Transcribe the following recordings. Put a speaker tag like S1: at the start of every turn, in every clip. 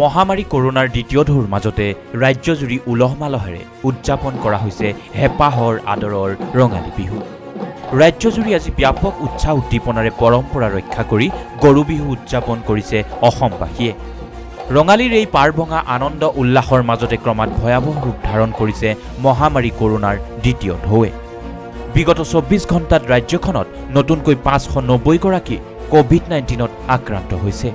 S1: মহামাৰী কৰোণাৰ দ্বিতীয় ঢৌৰ মাজতে ৰাজ্যজুৰি উলহ মালহেৰে উদযাপন কৰা হৈছে হেঁপাহৰ আদৰৰ ৰঙালী বিহু। ৰাজ্যজুৰি আজি ব্যাপক উৎসাহ উদ্দীপনাৰে পৰম্পৰা ৰক্ষা কৰি গৰু বিহু উদযাপন কৰিছে অসমবাসীয়ে। ৰঙালীৰ এই পাৰ ভঙা আনন্দ উল্লাসৰ মাজতে ক্ৰমাৎ ভয়াৱহ ৰূপ ধাৰণ কৰিছে মহামাৰী কৰোণাৰ দ্বিতীয় ঢৌৱে বিগত চৌব্বিছ ঘণ্টাত ৰাজ্যখনত নতুনকৈ পাঁচশ নব্বৈগৰাকী কভিড নাইণ্টিনত আক্ৰান্ত হৈছে।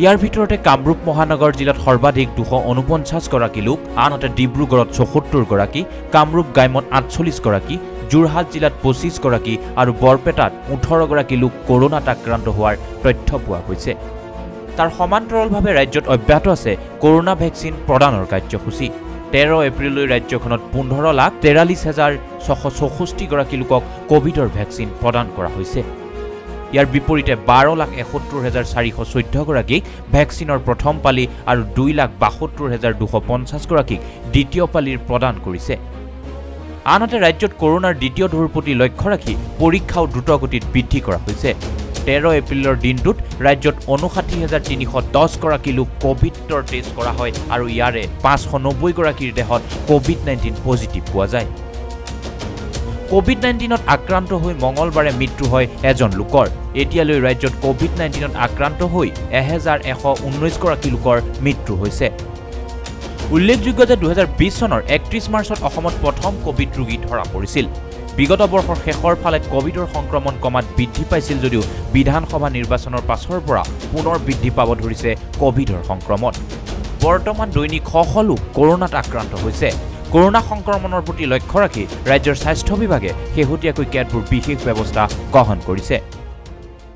S1: ইয়াৰ ভিতৰতে কামৰূপ মহানগৰ জিলাত সৰ্বাধিক দুশ ঊনপঞ্চাছগৰাকী লোক আনহাতে ডিব্ৰুগড়ত চৌসত্তৰগৰাকী কামৰূপ গ্ৰাম্যত আঠচল্লিছগৰাকী যোৰহাট জিলাত পঁচিছগৰাকী আৰু বৰপেটাত ওঠৰগৰাকী লোক কৰোণাত আক্ৰান্ত হোৱাৰ তথ্য পোৱা গৈছে। তাৰ সমান্তৰালভাৱে ৰাজ্যত অব্যাহত আছে কৰোণা ভেকচিন প্ৰদানৰ কাৰ্যসূচী। তেৰ এপ্ৰিললৈ ৰাজ্যখনত পোন্ধৰ লাখ তেৰাল্লিছ হাজাৰ ছশ চৌষষ্ঠিগৰাকী লোকক কভিডৰ ভেকচিন প্ৰদান কৰা হৈছে। ইয়াৰ বিপৰীতে বাৰ লাখ এসত্তৰ হাজাৰ চাৰিশ চৈধ্যগৰাকীক ভেকচিনৰ প্ৰথম পালি আৰু দুই লাখ বাসত্তৰ হাজাৰ দুশ পঞ্চাছগৰাকীক দ্বিতীয় পালিৰ প্ৰদান কৰিছে। আনহাতে ৰাজ্যত কৰোণাৰ দ্বিতীয় ঢৌৰ প্ৰতি লক্ষ্য ৰাখি পৰীক্ষাও দ্ৰুতগতিত বৃদ্ধি কৰা হৈছে। তেৰ এপ্ৰিলৰ দিনটোত ৰাজ্যত ঊনষাঠি হাজাৰ তিনিশ দহগৰাকী লোক কভিডৰ টেষ্ট কৰা হয় আৰু ইয়াৰে পাঁচশ নব্বৈগৰাকীৰ দেহত কভিড নাইণ্টিন পজিটিভ পোৱা যায়। কভিড নাইণ্টিনত আক্ৰান্ত হৈ মঙলবাৰে মৃত্যু হয় এজন লোকৰ। এতিয়ালৈ ৰাজ্যত কভিড নাইণ্টিনত আক্ৰান্ত হৈ এহেজাৰ এশ ঊনৈছগৰাকী লোকৰ মৃত্যু হৈছে। উল্লেখযোগ্য যে দুহেজাৰ বিছ চনৰ একত্ৰিছ মাৰ্চত অসমত প্ৰথম কভিড ৰোগী ধৰা পৰিছিল। বিগত বৰ্ষৰ শেষৰ ফালে কভিডৰ সংক্ৰমণ ক্ৰমাৎ বৃদ্ধি পাইছিল যদিও বিধানসভা নিৰ্বাচনৰ পাছৰ পৰা পুনৰ বৃদ্ধি পাব ধৰিছে কভিডৰ সংক্ৰমণ। বৰ্তমান দৈনিক শ শ লোক কৰোণাত আক্ৰান্ত হৈছে। কৰোণা সংক্ৰমণৰ প্ৰতি লক্ষ্য ৰাখি ৰাজ্যৰ স্বাস্থ্য বিভাগে শেহতীয়াকৈ কেতবোৰ বিশেষ ব্যৱস্থা গ্ৰহণ কৰিছে।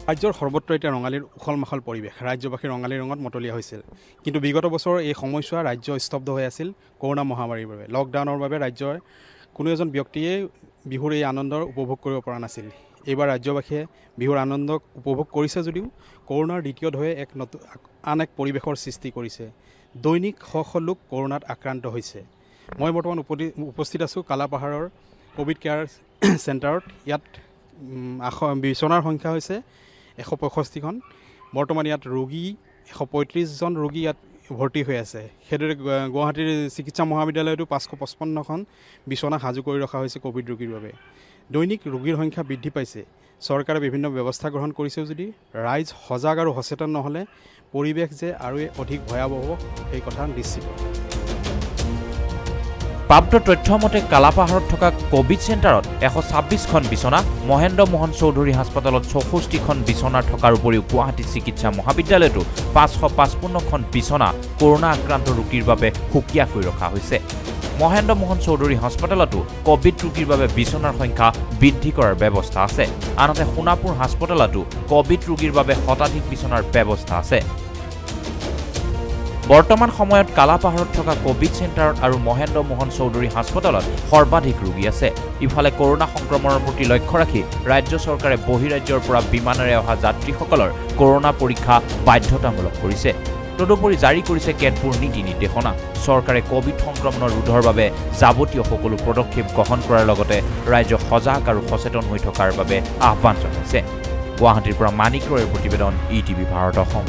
S2: ৰাজ্যৰ সৰ্বত্ৰ এতিয়া ৰঙালীৰ উখল মাখল পৰিৱেশ। ৰাজ্যবাসী ৰঙালী ৰঙত মতলীয়া হৈছিল। কিন্তু বিগত বছৰৰ এই সময়ছোৱা ৰাজ্য স্তব্ধ হৈ আছিল কৰোণা মহামাৰীৰ বাবে। লকডাউনৰ বাবে ৰাজ্যৰ কোনো এজন ব্যক্তিয়ে বিহুৰ এই আনন্দৰ উপভোগ কৰিব পৰা নাছিল। এইবাৰ ৰাজ্যবাসীয়ে বিহুৰ আনন্দক উপভোগ কৰিছে যদিও কৰোণাৰ দ্বিতীয় ঢৌৱে এক নতুন আন এক পৰিৱেশৰ সৃষ্টি কৰিছে। দৈনিক শ শ লোক কৰোণাত আক্ৰান্ত হৈছে। মই বৰ্তমান উপস্থিত আছোঁ কালাপাহাৰৰ ক'ভিড কেয়াৰ চেণ্টাৰত। ইয়াত আশ বিচনাৰ সংখ্যা হৈছে এশ পঁয়ষষ্ঠিখন। বৰ্তমান ইয়াত ৰোগী এশ পঁয়ত্ৰিছজন ৰোগী ইয়াত ভৰ্তি হৈ আছে। সেইদৰে গুৱাহাটীৰ চিকিৎসা মহাবিদ্যালয়তো পাঁচশ পঁচপন্নখন বিচনা সাজু কৰি ৰখা হৈছে ক'ভিড ৰোগীৰ বাবে। দৈনিক ৰোগীৰ সংখ্যা বৃদ্ধি পাইছে। চৰকাৰে বিভিন্ন ব্যৱস্থা গ্ৰহণ কৰিছেও যদি ৰাইজ সজাগ আৰু সচেতন নহ'লে পৰিৱেশ যে আৰু অধিক ভয়াৱহ সেই কথা নিশ্চিত।
S1: প্ৰাপ্ত তথ্য মতে কালাপাহাৰত থকা কভিড চেণ্টাৰত এশ ছাব্বিছখন বিচনা মহেন্দ্ৰ মোহন চৌধুৰী হাস্পতালত চৌষষ্ঠিখন বিচনা থকাৰ উপৰিও গুৱাহাটী চিকিৎসা মহাবিদ্যালয়তো পাঁচশ পাঁচপন্নখন বিচনা কৰোণা আক্ৰান্ত ৰোগীৰ বাবে সুকীয়াকৈ ৰখা হৈছে। মহেন্দ্ৰ মোহন চৌধুৰী হাস্পতালতো কভিড ৰোগীৰ বাবে বিচনাৰ সংখ্যা বৃদ্ধি কৰাৰ ব্যৱস্থা আছে। আনহাতে সোণাপুৰ হাস্পতালতো কভিড ৰোগীৰ বাবে শতাধিক বিচনাৰ ব্যৱস্থা আছে। বৰ্তমান সময়ত কালাপাহাৰত থকা কভিড চেণ্টাৰত আৰু মহেন্দ্ৰ মোহন চৌধুৰী হাস্পতালত সৰ্বাধিক ৰোগী আছে। ইফালে কৰোণা সংক্ৰমণৰ প্ৰতি লক্ষ্য ৰাখি ৰাজ্য চৰকাৰে বহিৰাজ্যৰ পৰা বিমানেৰে অহা যাত্ৰীসকলৰ কৰোণা পৰীক্ষা বাধ্যতামূলক কৰিছে। তদুপৰি জাৰি কৰিছে কেতবোৰ নীতি নিৰ্দেশনা। চৰকাৰে কভিড সংক্ৰমণৰ ৰোধৰ বাবে যাৱতীয় সকলো পদক্ষেপ গ্ৰহণ কৰাৰ লগতে ৰাইজক সজাগ আৰু সচেতন হৈ থকাৰ বাবে আহ্বান জনাইছে। গুৱাহাটীৰ পৰা মানিক ৰয়ৰ প্ৰতিবেদন ই টিভি ভাৰত অসম।